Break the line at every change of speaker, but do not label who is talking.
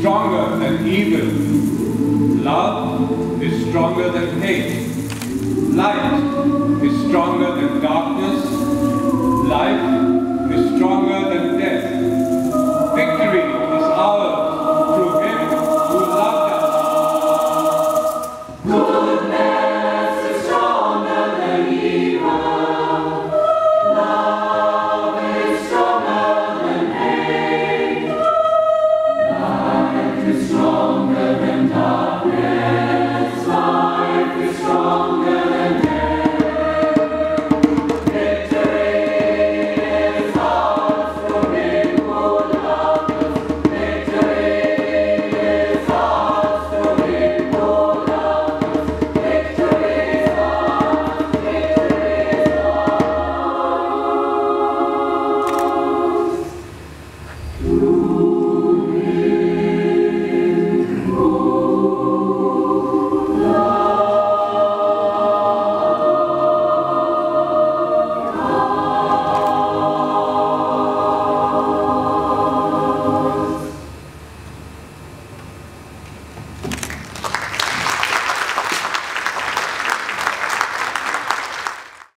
stronger than evil. Love is stronger than hate. Light is stronger than darkness. Life It's not.